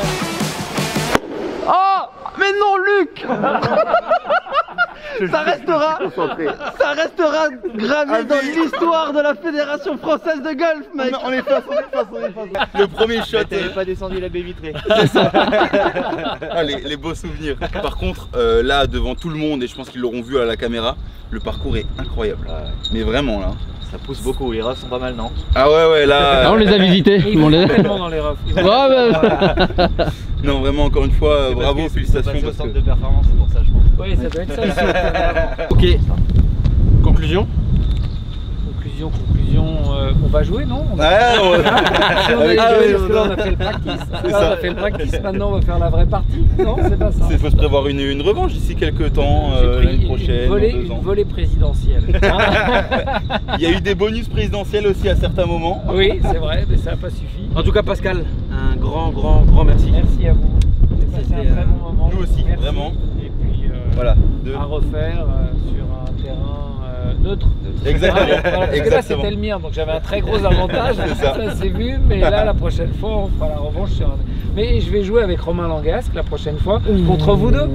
Oh Mais non Luc *laughs* Ça restera Ça restera gravé Ah dans l'histoire de la Fédération Française de Golf mec On est face, on est face, on est face. Le premier shot. T'avais pas descendu la baie vitrée. *laughs* Ah, les, les beaux souvenirs. Par contre, euh, là, devant tout le monde, et je pense qu'ils l'auront vu à la caméra, le parcours est incroyable. Ouais, Mais vraiment là. ça pousse beaucoup, les roches sont pas mal, non Ah ouais, ouais, là. Ah, on les a visités. Et ils On vont les- tellement dans les refs. Ouais, bah, Non, vraiment, encore une fois, euh, bravo, félicitations. passé au Parce centre que... de performance, c'est pour ça, je pense. Oui, ça doit être ça. *laughs* ici. Ok. Conclusion conclusion, conclusion. euh, on va jouer, non On a- Ouais, on- *laughs* Si on allait Ah oui, parce que là, on a- fait le practice. C'est Là, on ça. a fait le practice. Maintenant, on va faire la vraie partie. Non, c'est pas ça. Il faut se prévoir une, une revanche d'ici quelques temps, J'ai euh, pris l'année prochaine, une volée, dans deux une ans. volée présidentielle. *laughs* Il y a eu des bonus présidentiels aussi à certains moments. oui, c'est vrai, mais ça n'a pas suffi. En tout cas Pascal, un grand grand grand merci. Merci à vous. J'ai passé un C'était, très euh, bon moment. nous aussi, Merci. vraiment. Voilà. de- à refaire euh, sur un terrain euh, neutre. Exactement. Voilà, parce que là, Exactement. c'était le mien, donc j'avais un très gros avantage. *laughs* Ça s'est vu, mais là, la prochaine fois, on fera la revanche sur un. Mais je vais jouer avec Romain Langasque la prochaine fois contre vous deux.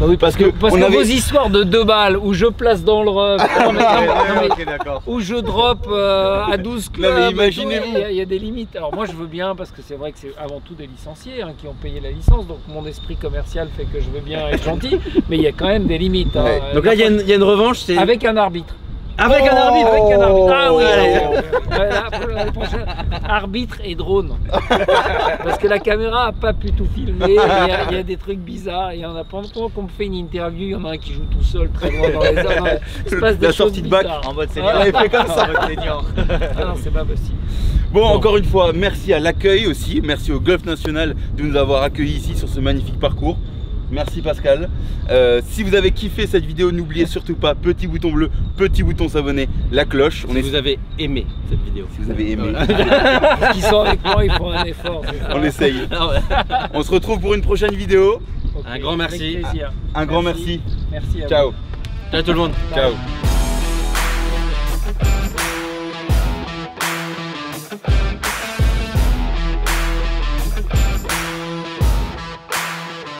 Bah oui, parce que, Parce on que avait- vos histoires de deux balles où je place dans le rough, *laughs* non, mais- non, mais- ok, d'accord. où je drop euh, à 12 clubs. imaginez-vous. Il y a- il y, a des limites. Alors moi je veux bien parce que c'est vrai que c'est avant tout des licenciés hein, qui ont payé la licence, donc mon esprit commercial fait que je veux bien être gentil, *laughs* mais il y a quand même des limites. hein. Ouais. Donc là il y, a une- il y a une revanche, c'est avec un arbitre. Avec un arbitre. Avec un arbitre. Ah oui, Allez. prochaine- arbitre et drone. *laughs* Parce que la caméra a pas pu tout filmer. Il y a, il y a des trucs bizarres. Il y en a pendant qu'on me fait une interview, il y en a un qui joue tout seul très loin dans les airs. Non, Il se passe des La choses sortie de bac. En mode senior. Ah, il fait comme *laughs* ça. En mode senior. Ah non, c'est pas possible. Bon, Bon. encore une fois, merci à l'accueil aussi. Merci au Golf National de nous avoir accueillis ici sur ce magnifique parcours. Merci Pascal. Euh, si vous avez kiffé cette vidéo, n'oubliez surtout pas petit bouton bleu, petit bouton s'abonner, la cloche. On Si est vous avez aimé cette vidéo. si vous avez aimé, *laughs* Parce qu'ils sont avec moi, ils font un effort. on essaye. Ah. *laughs* On se retrouve pour une prochaine vidéo. Un grand merci. Avec plaisir. Un grand merci. Merci à vous. Ciao. Ciao tout le monde. Ciao.